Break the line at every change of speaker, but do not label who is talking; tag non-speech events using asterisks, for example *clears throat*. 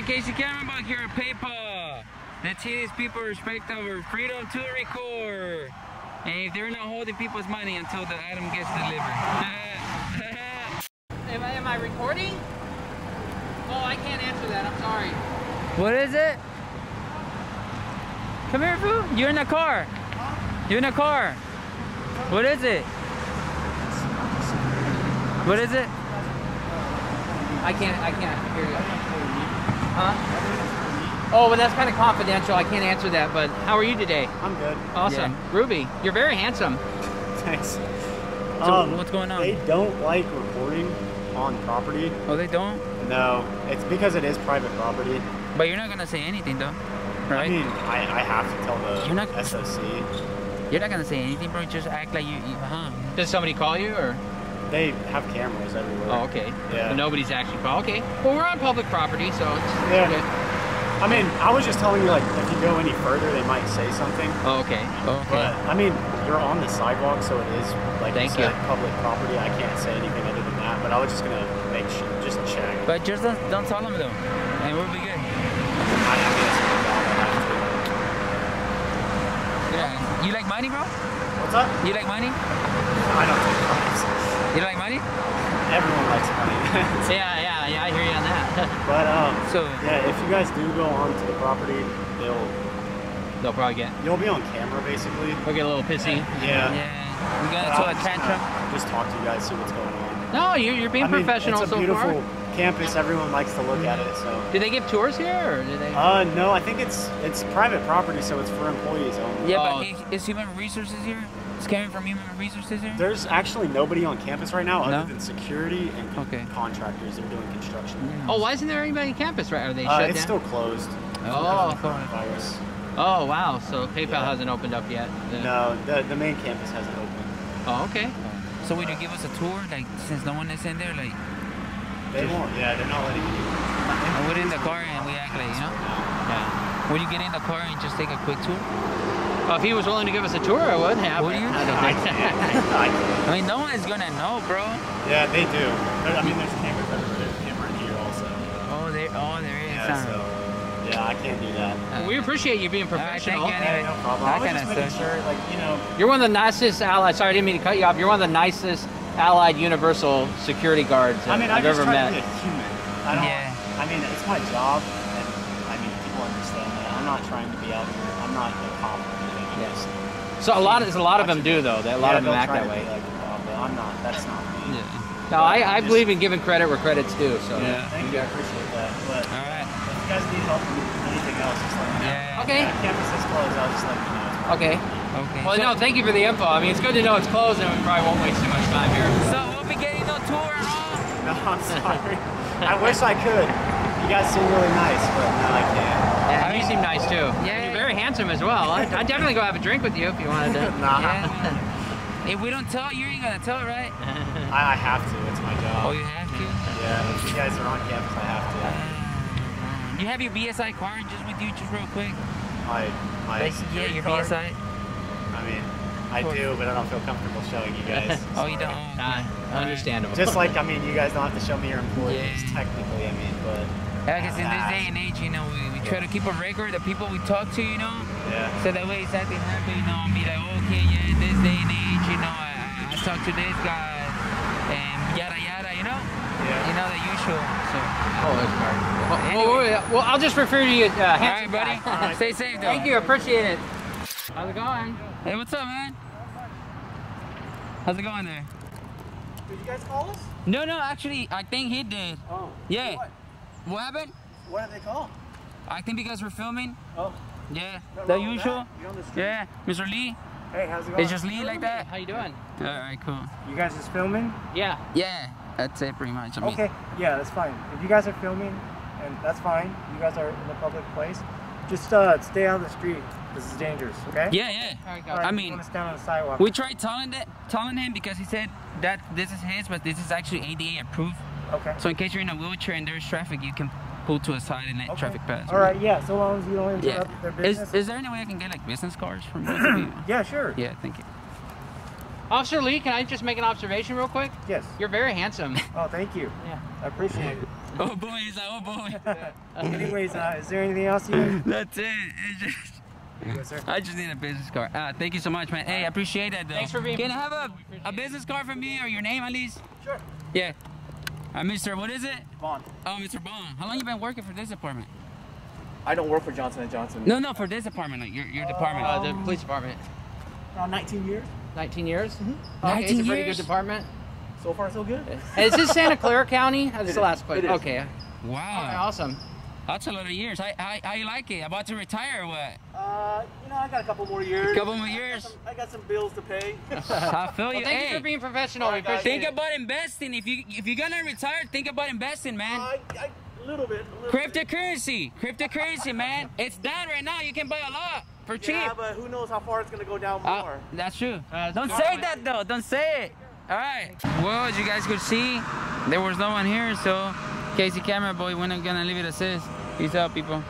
right, Casey Camera Boy here at PayPal. Let's see these people respect our freedom to record. And if they're not holding people's money until the item gets delivered. *laughs*
Am I, am I recording? Oh, I can't answer that. I'm sorry.
what is it? Come here, fool. You're in the car. You're in the car. What is it? What is it?
I can't. I can't hear you. Huh? Oh, well, that's kind of confidential. I can't answer that. But how are you today?
I'm good.
Awesome, Ruby. You're very handsome. *laughs*
Thanks.
So
Um,
what's going on?
They don't like recording on property.
Oh, they don't?
No, it's because it is private property.
But you're not gonna say anything though, right?
I mean, I, I have to tell the
You're not-
SOC.
you're not gonna say anything, bro. Just act like you, you huh?
Does somebody call you or?
They have cameras everywhere.
Oh, okay.
Yeah.
But nobody's actually. Okay. Well, we're on public property, so it's
Yeah.
okay.
I mean, I was just telling you, like, if you go any further, they might say something.
Oh, okay.
Okay.
But I mean, you're on the sidewalk, so it is like
Thank
you
you.
public property. I can't say anything other than that. But I was just gonna make sure, just check.
But just don't, don't tell them though, and we'll be good.
I, I mean, it's my job. I have to.
Yeah. You like money, bro?
What's up?
You like money?
I don't take bribes.
You like money?
Everyone likes money. *laughs*
Yeah, yeah, yeah. I hear you on that. *laughs*
but um,
So
yeah, if you guys do go onto the property, they'll
They'll probably get.
you'll be on camera basically.
They'll get a little pissy.
Yeah.
yeah, we got
I'll
into a
just
tantrum.
Just talk to you guys, see what's going on.
No, you're, you're being
I mean,
professional
it's a
so
beautiful
far.
campus. Everyone likes to look at it. So.
Do they give tours here, or do they?
Uh, no, I think it's it's private property, so it's for employees only.
Yeah,
Oh.
but is human resources here? It's coming from human resources here.
There's actually nobody on campus right now other than security and
Okay.
contractors that are doing construction.
oh, why isn't there anybody on campus? Right? Are they
Uh,
shut
it's
down?
still closed.
Oh.
Coronavirus.
Oh, wow. So PayPal
Yeah.
hasn't opened up yet. then.
No, the the main campus hasn't opened.
Oh, okay.
So would you give us a tour, like since no one is in there, like
They won't. Yeah, they're not letting you.
and we're in the car and we act like you know?
Yeah.
Would you get in the car and just take a quick tour?
Well, if he was willing to give us a tour, I would have.
Would you?
I don't think.
can't. I. *laughs*
I mean, no one is gonna know, bro.
Yeah, they do. I mean, there's cameras everywhere. There's a camera in here also.
Oh, there, oh, there is.
Yeah, so yeah, I can't do that.
Well, we appreciate you being
All right, thank
professional.
you anyway.
no problem.
I
I was
kinda
just making sure, like you know,
You're one of the nicest allied. Sorry, I didn't mean to cut you off. You're one of the nicest allied universal security guards
I mean,
I've
I just
ever
try
met.
to be a human. I don't.
Yeah.
I mean, it's my job, and I mean, people understand that. I'm not trying to be out here. I'm not a cop or anything. I'm
Yeah.
just-
So a lot of a lot of them do though. That a lot
yeah,
of them act that way.
Like a cop, but I'm not. That's not me.
Yeah.
No, I, I
Just-
believe in giving credit where credit's due. So
Yeah.
Thank you. I appreciate that. But
All right.
if you guys need help with anything else, just let me know.
Yeah.
Okay.
Yeah, campus is closed. I'll just let you know.
Okay.
Okay.
Well,
so,
no, thank you for the info. I mean, it's good to know it's closed, and we probably won't waste too much time here.
So we'll be getting no tour at all. *laughs*
No, I'm sorry. I wish I could. You guys seem really nice, but no, I can't.
Yeah, you seem nice too.
Yeah.
You're very handsome as well. I'd, I'd definitely go have a drink with you if you wanted to. *laughs*
Nah.
Yeah. if we don't tell, you ain't gonna tell, right? *laughs*
I, I have to. It's my job.
Oh, you have to.
Yeah, if you guys are on campus, I have to.
Uh, you have your BSI card just with you, just real quick.
My, my
Like, yeah, your
card?
BSI.
I mean, I do, but I don't feel comfortable showing you guys. *laughs*
Oh, you don't.
Sorry.
Ah, understandable.
Just like, I mean, you guys don't have to show me your employees,
Yeah.
technically, I mean, but
Yeah, because in this day and age, you know, we, we try to keep a record of the people we talk to, you know,
yeah.
so that way if something happen, you know, be like, okay, yeah, in this day and age, you know, I, I I talked to this guy, and yada yada, you know, you know the usual. So,
Oh, that's hard. Well,
Anyway.
well, well, I'll just refer to you as uh,
all right,
handsome
buddy.
All right.
stay safe, though.
Thank you, appreciate it. How's it going?
Hey, what's up, man? How's it going there?
Did you guys call us?
No, no, actually, I think he did.
Oh.
Yeah.
What?
What happened?
What did they call?
I think because we're filming.
Oh.
Yeah, the usual.
You're on the.
Yeah, Mr. Lee.
Hey, how's it going?
It's just Lee like that.
How you doing?
All right, cool.
You guys just filming?
Yeah.
Yeah, that's it pretty much. I mean,
Okay, yeah, that's fine. If you guys are filming, and that's fine, you guys are in a public place, just uh, stay on the street. This is dangerous, okay?
Yeah, yeah.
All right,
All
got
right,
I mean-
wanna stand on the sidewalk.
We tried telling that, telling him because he said that this is his, but this is actually ADA approved.
Okay.
So in case you're in a wheelchair and there's traffic, you can pull to a side and let
okay.
traffic pass.
All right, yeah. So long as you don't
Yeah.
interrupt their
Is,
business.
is there any way I can get like business cards from both of you? *clears throat*
yeah, sure.
Yeah, thank you.
Officer Lee, can I just make an observation real quick?
Yes.
You're very handsome. *laughs*
Oh, thank you.
Yeah.
I appreciate it.
Oh boy, he's like, oh boy. *laughs*
Anyways, uh, is there anything else you *laughs*
That's it. It's just,
yes, sir?
I just need a business card. Uh, thank you so much, man. Hey, I appreciate that though.
Thanks for being-
Can I have a, a business card from me or your name at least?
Sure.
Yeah. Uh, Mr. What is it?
Vaughn.
Oh, Mr. Bond. How long you been working for this department?
I don't work for Johnson and Johnson.
No, no, for this department, like your your department.
Uh, the police department.
Around 19 years.
19 years? Okay, it's
19
a pretty good department.
So far, so good.
Is this Santa Clara County? That's the last question. Okay.
Wow.
Awesome.
That's a lot of years. How, how, how you like it? About to retire or what?
Uh, you know, I got a couple more years.
Couple more years.
I got some bills to pay. *laughs*
I feel
Well,
you.
thank
hey,
you for being professional.
Right, guys.
appreciate
think
it.
about investing. If you if you're gonna retire, think about investing, man.
I, I, a little bit. A little bit.
Cryptocurrency, cryptocurrency, man. *laughs* It's down right now. You can buy a lot for cheap.
Yeah, but who knows how far it's gonna go down
Uh,
more.
that's true.
Uh,
Don't
good.
say that though. Don't say it. All right. Well, as you guys could see, there was no one here, so Casey Camera Boy, we're not gonna leave it as is. Peace out, people.